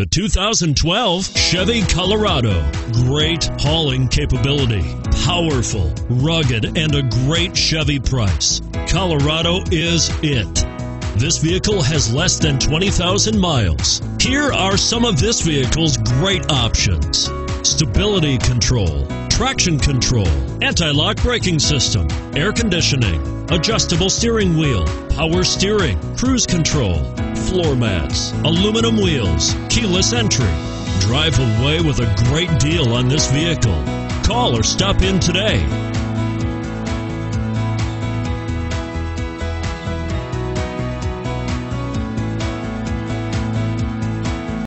The 2012 Chevy Colorado. Great hauling capability, powerful, rugged, and a great Chevy price. Colorado is it. This vehicle has less than 20,000 miles. Here are some of this vehicle's great options stability control, traction control, anti lock braking system, air conditioning, adjustable steering wheel, power steering, cruise control, floor mats, aluminum wheels, keyless entry. Drive away with a great deal on this vehicle. Call or stop in today.